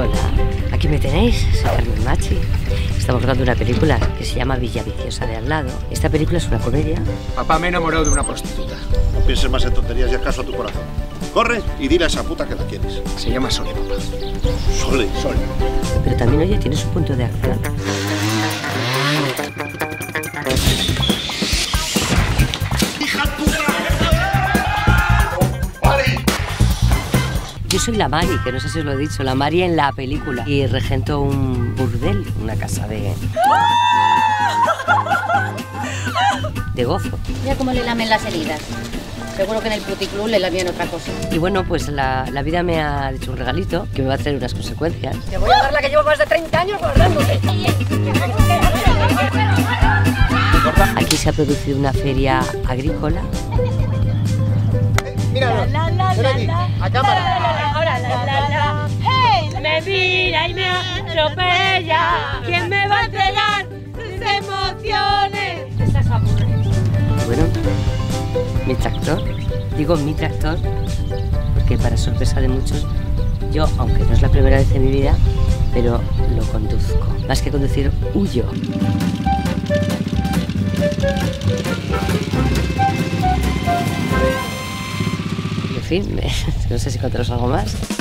Hola, aquí me tenéis, soy Carmen Machi. Estamos grabando una película que se llama Villa Viciosa de al lado. Esta película es una comedia. Papá me he enamorado de una prostituta. No pienses más en tonterías y acaso a tu corazón. Corre y dile a esa puta que la quieres. Se llama Sole, papá. Sole, Sole. Pero también, oye, tienes un punto de acción. Yo soy la Mari, que no sé si os lo he dicho, la Mari en la película. Y regento un burdel, una casa de... de gozo. Mira cómo le lamen las heridas. Seguro que en el puticlub le lamían otra cosa. Y bueno, pues la, la vida me ha hecho un regalito que me va a traer unas consecuencias. Te voy a dar la que llevo más de 30 años guardándote. Aquí se ha producido una feria agrícola. Míralo. Ven aquí, mira y me atropella. ¿Quién me va a entregar sus emociones? Bueno, mi tractor, digo mi tractor, porque para sorpresa de muchos, yo, aunque no es la primera vez en mi vida, pero lo conduzco. Más que conducir, huyo. En fin, no sé si contaros algo más.